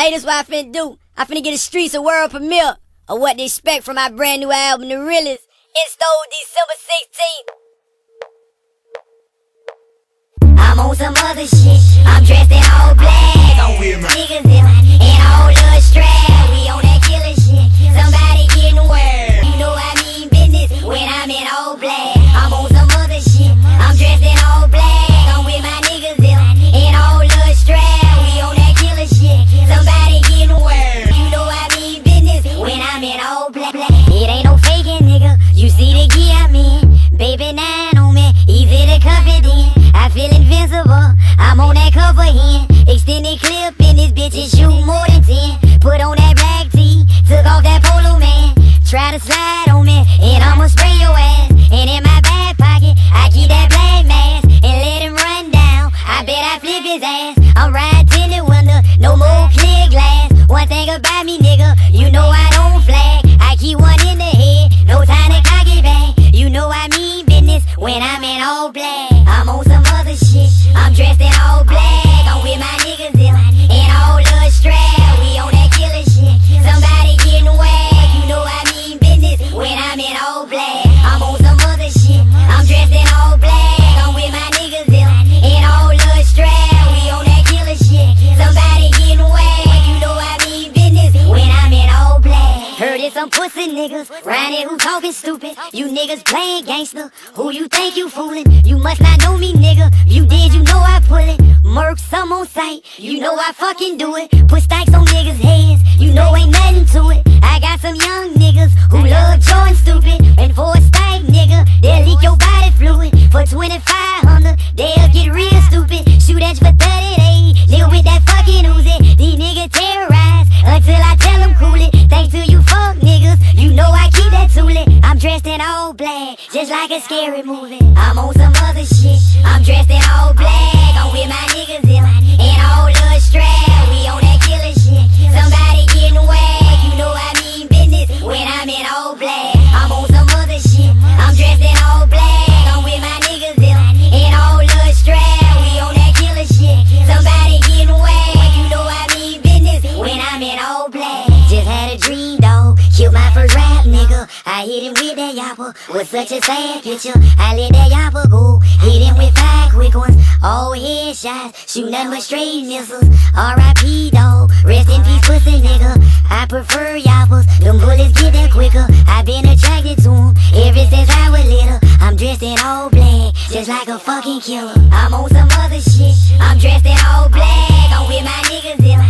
Hey, this what I finna do. I finna get the streets a world premiere of what they expect from my brand new album, The Realest. Installed December 16th. I'm on some other shit. Me, nigga. You know I don't flag. I keep one in the head. No time to cock it back. You know I mean business when I'm in all black. It some pussy niggas round here who talking stupid. You niggas playing gangster. Who you think you fooling? You must not know me, nigga. You did, you know I pull it. Murk some on sight. You know I fucking do it. Put stacks on dressed in all black, just like a scary movie. I'm on some other shit. I'm dressed in With that yapper. Was such a sad picture. I let that yapper go. Hit him with five quick ones. Oh, all headshots. Shoot nothing but straight missiles. R.I.P. dog. Rest in peace, pussy nigga. I prefer yappers. Them bullets get there quicker. I've been attracted to them ever since I was little. I'm dressed in all black. Just like a fucking killer. I'm on some other shit. I'm dressed in all black. I'm with my niggas in.